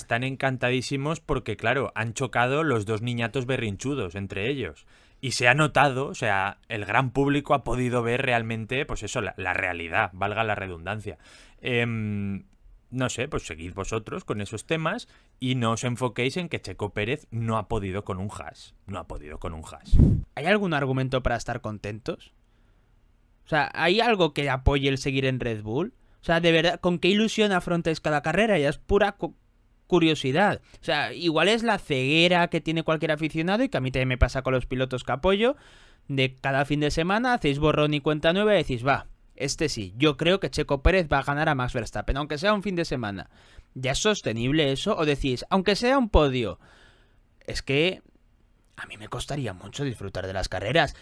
están encantadísimos porque, claro, han chocado los dos niñatos berrinchudos entre ellos. Y se ha notado, o sea, el gran público ha podido ver realmente, pues eso, la, realidad, valga la redundancia. Em, no sé, pues seguid vosotros con esos temas y no os enfoquéis en que Checo Pérez no ha podido con un hash. No ha podido con un hash. ¿Hay algún argumento para estar contentos? O sea, ¿hay algo que apoye el seguir en Red Bull? O sea, de verdad, ¿con qué ilusión afrontáis cada carrera? Ya es pura curiosidad. O sea, igual es la ceguera que tiene cualquier aficionado y que a mí también me pasa con los pilotos que apoyo. De cada fin de semana hacéis borrón y cuenta nueva y decís, va, este sí, yo creo que Checo Pérez va a ganar a Max Verstappen, aunque sea un fin de semana. ¿Ya es sostenible eso? O decís, aunque sea un podio. Es que a mí me costaría mucho disfrutar de las carreras.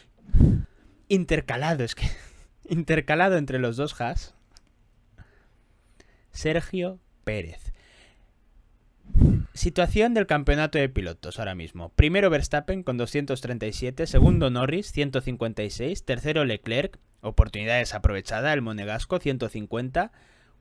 Intercalado, es que... Intercalado entre los dos has. Sergio Pérez. Situación del campeonato de pilotos ahora mismo. Primero Verstappen con 237, segundo Norris 156, tercero Leclerc, oportunidad desaprovechada, el Monegasco 150,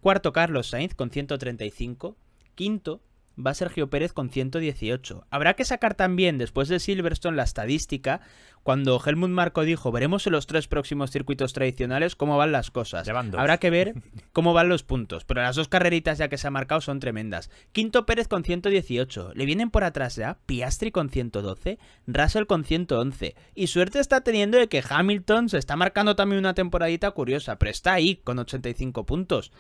cuarto Carlos Sainz con 135, quinto va Sergio Pérez con 118. Habrá que sacar también, después de Silverstone, la estadística, cuando Helmut Marco dijo, veremos en los tres próximos circuitos tradicionales cómo van las cosas. Habrá que ver cómo van los puntos, pero las dos carreritas ya que se ha marcado son tremendas. Quinto Pérez con 118, le vienen por atrás ya Piastri con 112, Russell con 111. Y suerte está teniendo de que Hamilton se está marcando también una temporadita curiosa, pero está ahí con 85 puntos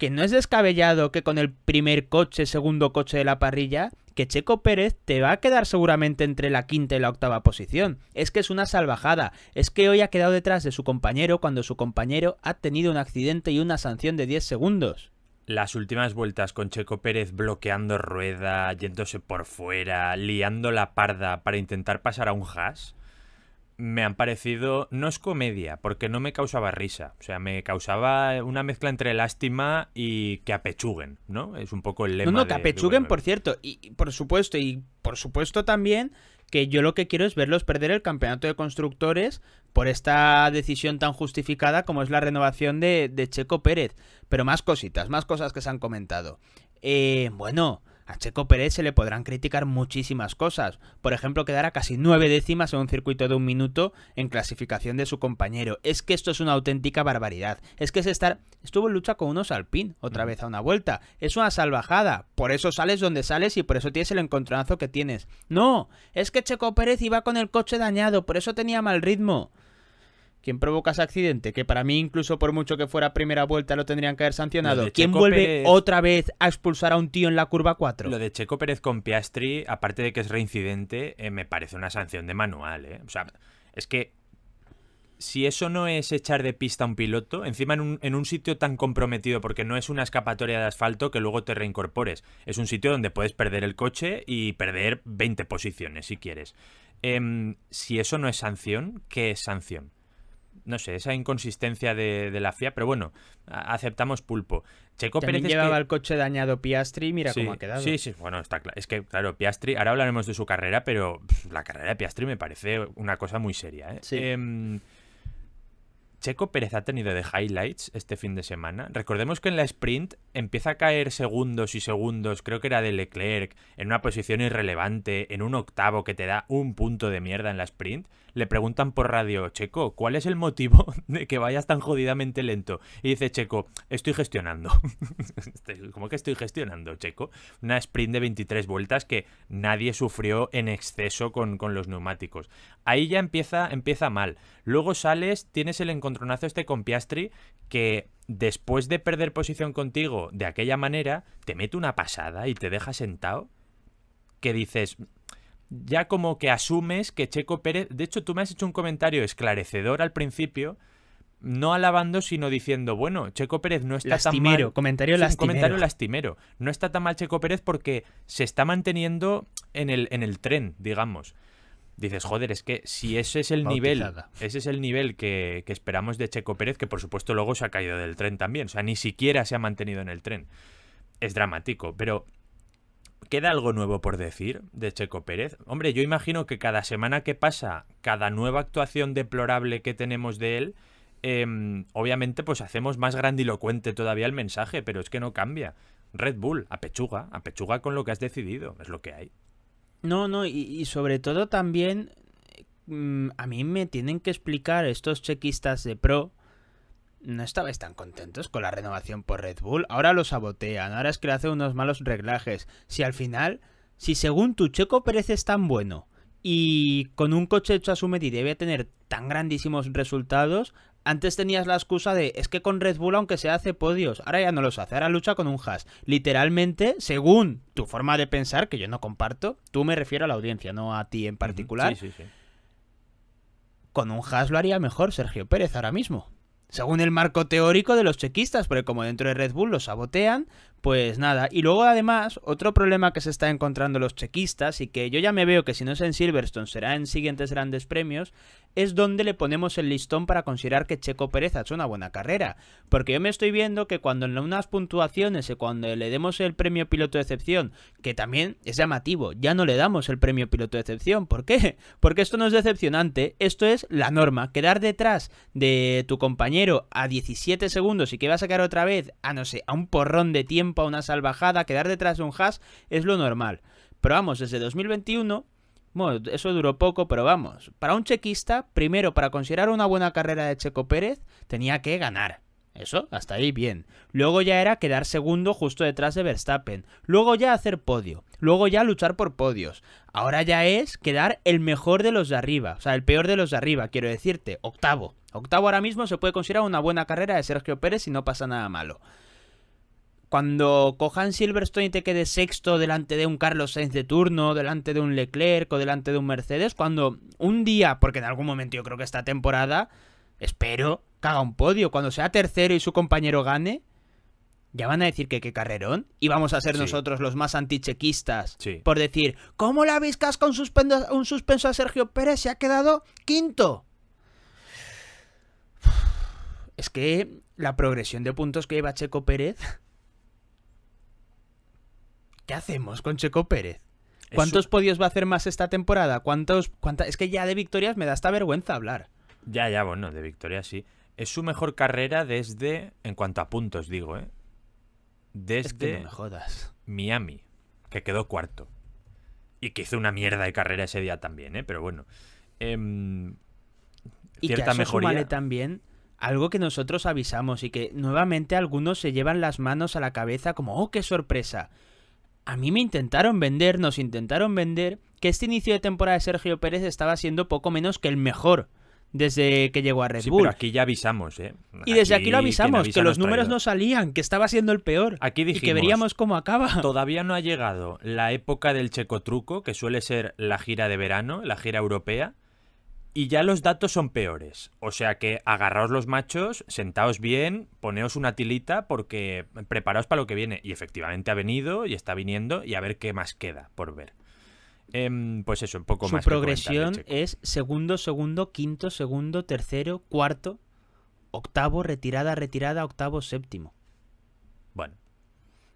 que no es descabellado que con el primer coche, segundo coche de la parrilla, que Checo Pérez te va a quedar seguramente entre la quinta y la octava posición. Es que es una salvajada. Es que hoy ha quedado detrás de su compañero cuando su compañero ha tenido un accidente y una sanción de 10 segundos. Las últimas vueltas con Checo Pérez bloqueando rueda, yéndose por fuera, liando la parda para intentar pasar a un hash me han parecido, no es comedia, porque no me causaba risa, o sea, me causaba una mezcla entre lástima y que apechuguen, ¿no? Es un poco el lema. No, no, que apechuguen, por cierto, y por supuesto, y por supuesto también que yo lo que quiero es verlos perder el campeonato de constructores por esta decisión tan justificada como es la renovación de, de Checo Pérez. Pero más cositas, más cosas que se han comentado. Eh, bueno, a Checo Pérez se le podrán criticar muchísimas cosas. Por ejemplo, quedar a casi nueve décimas en un circuito de un minuto en clasificación de su compañero. Es que esto es una auténtica barbaridad. Es que es estar. Estuvo en lucha con unos Alpine otra vez a una vuelta. Es una salvajada. Por eso sales donde sales y por eso tienes el encontronazo que tienes. No, es que Checo Pérez iba con el coche dañado, por eso tenía mal ritmo. ¿Quién provoca ese accidente? Que para mí, incluso por mucho que fuera primera vuelta, lo tendrían que haber sancionado. ¿Quién vuelve otra vez a expulsar a un tío en la curva 4? Lo de Checo Pérez con Piastri, aparte de que es reincidente, eh, me parece una sanción de manual. ¿eh? O sea, es que si eso no es echar de pista a un piloto, encima en un, en un, sitio tan comprometido, porque no es una escapatoria de asfalto que luego te reincorpores, es un sitio donde puedes perder el coche y perder 20 posiciones si quieres. Em, si eso no es sanción, ¿qué es sanción? No sé, esa inconsistencia de, la FIA, pero bueno, aceptamos pulpo. Checo También Pérez llevaba el coche dañado Piastri, mira cómo ha quedado. Sí, sí, bueno, está claro. Es que, claro, Piastri, ahora hablaremos de su carrera, pero la carrera de Piastri me parece una cosa muy seria. ¿eh? Em, Checo Pérez ha tenido de highlights este fin de semana. Recordemos que en la sprint empieza a caer segundos y segundos, creo que era de Leclerc, en una posición irrelevante, en un octavo que te da un punto de mierda en la sprint le preguntan por radio, Checo, ¿cuál es el motivo de que vayas tan jodidamente lento? Y dice Checo, estoy gestionando. Este, ¿Cómo que estoy gestionando, Checo? Una sprint de 23 vueltas que nadie sufrió en exceso con, con los neumáticos. Ahí ya empieza, empieza mal. Luego sales, tienes el encontronazo este con Piastri que después de perder posición contigo de aquella manera, te mete una pasada y te deja sentado que dices, ya como que asumes que Checo Pérez, de hecho tú me has hecho un comentario esclarecedor al principio, no alabando, sino diciendo, bueno, Checo Pérez no está tan mal. Comentario lastimero. comentario lastimero. No está tan mal Checo Pérez porque se está manteniendo en el, en el tren, digamos. Dices, joder, es que si ese es el nivel, ese es el nivel que, que esperamos de Checo Pérez, que por supuesto luego se ha caído del tren también. O sea, ni siquiera se ha mantenido en el tren. Es dramático, pero ¿Queda algo nuevo por decir de Checo Pérez? Hombre, yo imagino que cada semana que pasa, cada nueva actuación deplorable que tenemos de él, em, obviamente pues hacemos más grandilocuente todavía el mensaje, pero es que no cambia. Red Bull, a pechuga, a pechuga con lo que has decidido, es lo que hay. No, no, y, sobre todo también mm, a mí me tienen que explicar estos chequistas de pro. No estabais tan contentos con la renovación por Red Bull. Ahora lo sabotean, ahora es que le hacen unos malos reglajes. Si al final, si según tu Checo Pérez es tan bueno y con un coche hecho a su medida debe tener tan grandísimos resultados, antes tenías la excusa de es que con Red Bull aunque se hace podios, ahora ya no los hace, ahora lucha con un hash. Literalmente, según tu forma de pensar, que yo no comparto, tú me refiero a la audiencia, no a ti en particular. Sí, sí, sí. Con un hash lo haría mejor Sergio Pérez ahora mismo. Según el marco teórico de los chequistas, porque como dentro de Red Bull los sabotean, pues nada, y luego además, otro problema que se está encontrando los chequistas, y que yo ya me veo que si no es en Silverstone será en siguientes grandes premios, es donde le ponemos el listón para considerar que Checo Pérez ha hecho una buena carrera. Porque yo me estoy viendo que cuando en unas puntuaciones y cuando le demos el premio piloto de excepción, que también es llamativo, ya no le damos el premio piloto de excepción. ¿Por qué? Porque esto no es decepcionante, esto es la norma. Quedar detrás de tu compañero a 17 segundos y que va a sacar otra vez a no sé, a un porrón de tiempo a una salvajada, quedar detrás de un hash es lo normal. Pero vamos, desde 2021, bueno, eso duró poco, pero vamos, para un chequista, primero para considerar una buena carrera de Checo Pérez, tenía que ganar. Eso, hasta ahí bien. Luego ya era quedar segundo justo detrás de Verstappen. Luego ya hacer podio. Luego ya luchar por podios. Ahora ya es quedar el mejor de los de arriba. O sea, el peor de los de arriba, quiero decirte. Octavo. Octavo ahora mismo se puede considerar una buena carrera de Sergio Pérez y no pasa nada malo cuando cojan Silverstone y te quede sexto delante de un Carlos Sainz de turno, delante de un Leclerc o delante de un Mercedes, cuando un día, porque en algún momento yo creo que esta temporada, espero que haga un podio, cuando sea tercero y su compañero gane, ya van a decir que qué carrerón. Y vamos a ser nosotros los más antichequistas. Por decir, ¿cómo la viscas con un suspenso a Sergio Pérez? Se ha quedado quinto. Es que la progresión de puntos que lleva Checo Pérez ¿Qué hacemos con Checo Pérez? ¿Cuántos podios va a hacer más esta temporada? ¿Cuántos, Es que ya de victorias me da esta vergüenza hablar. Ya, ya, bueno, de victorias sí. Es su mejor carrera desde, en cuanto a puntos digo, ¿eh? Desde jodas. Miami, que quedó cuarto. Y que hizo una mierda de carrera ese día también, ¿eh? Pero bueno. Em, y cierta que mejoría. también algo que nosotros avisamos y que nuevamente algunos se llevan las manos a la cabeza como, oh, qué sorpresa a mí me intentaron vender, nos intentaron vender que este inicio de temporada de Sergio Pérez estaba siendo poco menos que el mejor desde que llegó a Red Bull. Pero aquí ya avisamos, ¿eh? Y desde aquí lo avisamos, que los números no salían, que estaba siendo el peor. Aquí dijimos, y que veríamos cómo acaba. Todavía no ha llegado la época del checo truco, que suele ser la gira de verano, la gira europea. Y ya los datos son peores. O sea que agarraos los machos, sentaos bien, poneos una tilita porque preparaos para lo que viene. Y efectivamente ha venido y está viniendo y a ver qué más queda por ver. Em, pues eso, un poco más. Su progresión es segundo, segundo, quinto, segundo, tercero, cuarto, octavo, retirada, retirada, octavo, séptimo. Bueno.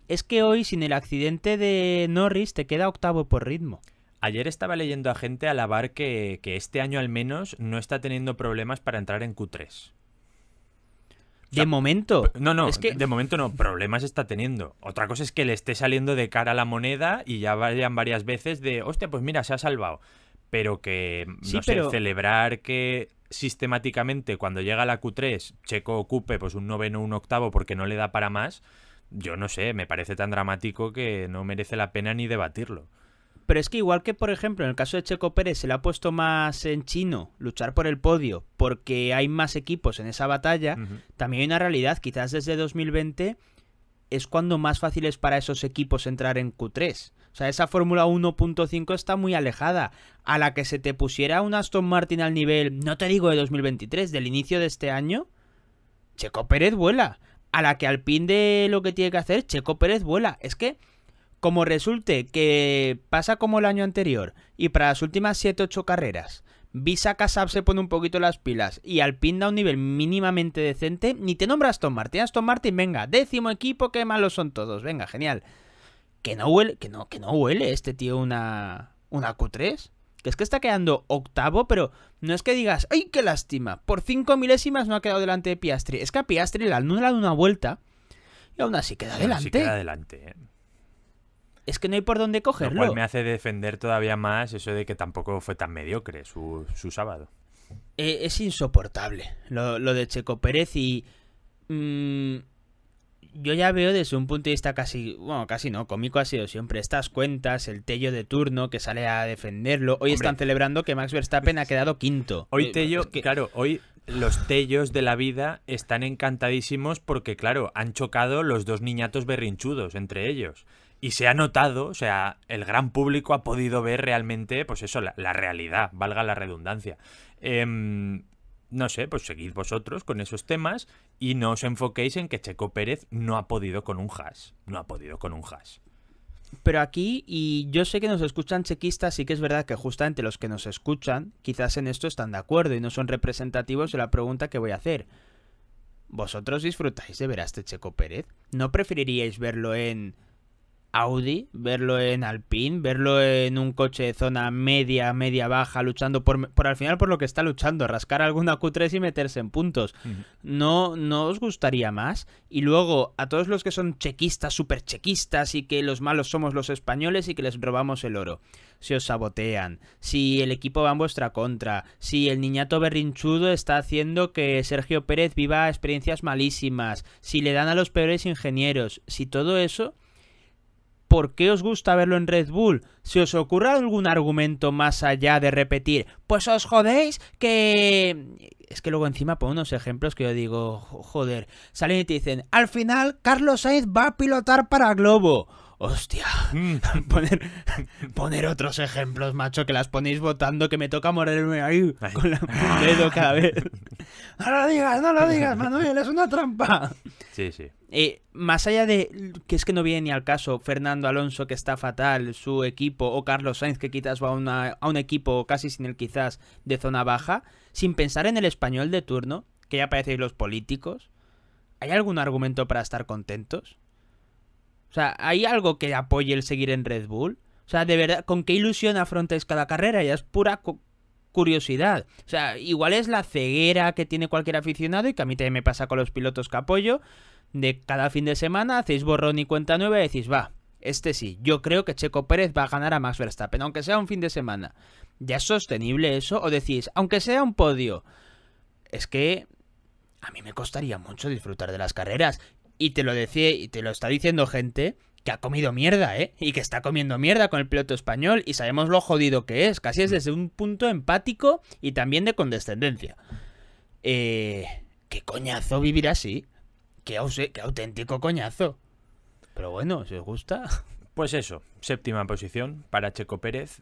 Es que hoy, sin el accidente de Norris, te queda octavo por ritmo. Ayer estaba leyendo a gente alabar que, que este año al menos no está teniendo problemas para entrar en Q3. de momento. No, no, es que... de momento no, problemas está teniendo. Otra cosa es que le esté saliendo de cara a la moneda y ya vayan varias veces de, hostia, pues mira, se ha salvado. Pero que, no sé, celebrar que sistemáticamente cuando llega la Q3 Checo ocupe pues un noveno o un octavo porque no le da para más, yo no sé, me parece tan dramático que no merece la pena ni debatirlo. Pero es que igual que, por ejemplo, en el caso de Checo Pérez se le ha puesto más en chino luchar por el podio porque hay más equipos en esa batalla, también hay una realidad. Quizás desde 2020 es cuando más fácil es para esos equipos entrar en Q3. O sea, esa Fórmula 1.5 está muy alejada. A la que se te pusiera un Aston Martin al nivel, no te digo de 2023, del inicio de este año, Checo Pérez vuela. A la que al pin de lo que tiene que hacer, Checo Pérez vuela. Es que como resulte que pasa como el año anterior y para las últimas 7-8 carreras Visa Casab se pone un poquito las pilas y Alpine da un nivel mínimamente decente, ni te nombras Aston Martin. Aston Martin, venga, décimo equipo, qué malos son todos. Venga, genial. Que no huele, que no, que no huele este tío una, una Q3. Que es que está quedando octavo, pero no es que digas, ¡ay, qué lástima! Por cinco milésimas no ha quedado delante de Piastri. Es que a Piastri le dado una vuelta y aún así queda adelante. queda adelante, ¿eh? Es que no hay por dónde cogerlo. Lo cual me hace defender todavía más eso de que tampoco fue tan mediocre su, sábado. Eh, es insoportable lo, de Checo Pérez y... Mm, yo ya veo desde un punto de vista casi, bueno, casi no, cómico ha sido siempre estas cuentas, el Tello de turno que sale a defenderlo. Hoy están celebrando que Max Verstappen ha quedado quinto. Hoy eh, Tello, claro, hoy los Tellos de la vida están encantadísimos porque, claro, han chocado los dos niñatos berrinchudos entre ellos. Y se ha notado, o sea, el gran público ha podido ver realmente, pues eso, la, realidad, valga la redundancia. Eh, no sé, pues seguid vosotros con esos temas y no os enfoquéis en que Checo Pérez no ha podido con un hash. No ha podido con un hash. Pero aquí, y yo sé que nos escuchan chequistas, sí que es verdad que justamente los que nos escuchan, quizás en esto están de acuerdo y no son representativos de la pregunta que voy a hacer. ¿Vosotros disfrutáis de ver a este Checo Pérez? ¿No preferiríais verlo en Audi, verlo en Alpine, verlo en un coche de zona media, media baja, luchando por, por al final por lo que está luchando, rascar alguna Q3 y meterse en puntos. No, no os gustaría más. Y luego, a todos los que son chequistas, super chequistas, y que los malos somos los españoles y que les robamos el oro. Si os sabotean, si el equipo va en vuestra contra, si el niñato berrinchudo está haciendo que Sergio Pérez viva experiencias malísimas, si le dan a los peores ingenieros, si todo eso ¿por qué os gusta verlo en Red Bull? Si os ocurre algún argumento más allá de repetir, pues os jodéis que... Es que luego encima pongo unos ejemplos que yo digo, joder, salen y te dicen, al final Carlos Sainz va a pilotar para Globo. Hostia, mm. poner, poner otros ejemplos, macho, que las ponéis votando, que me toca morderme ahí con el dedo cada vez. No lo digas, no lo digas, Manuel, es una trampa. Sí, sí. Eh, más allá de que es que no viene ni al caso Fernando Alonso que está fatal, su equipo, o Carlos Sainz que quizás va a, a un equipo casi sin el quizás de zona baja, sin pensar en el español de turno, que ya parecéis los políticos, ¿hay algún argumento para estar contentos? O sea, ¿hay algo que apoye el seguir en Red Bull? O sea, de verdad, ¿con qué ilusión afrontáis cada carrera? Ya es pura curiosidad. O sea, igual es la ceguera que tiene cualquier aficionado y que a mí también me pasa con los pilotos que apoyo. De cada fin de semana hacéis borrón y cuenta nueva y decís, va, este sí, yo creo que Checo Pérez va a ganar a Max Verstappen, aunque sea un fin de semana. ¿Ya es sostenible eso? O decís, aunque sea un podio. Es que a mí me costaría mucho disfrutar de las carreras. Y te lo decía, y te lo está diciendo gente que ha comido mierda, ¿eh? Y que está comiendo mierda con el piloto español y sabemos lo jodido que es. Casi es desde un punto empático y también de condescendencia. Eh, ¿Qué coñazo vivir así? Qué, qué auténtico coñazo. Pero bueno, si os gusta. Pues eso, séptima posición para Checo Pérez.